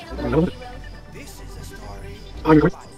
Hello? This is a story Are you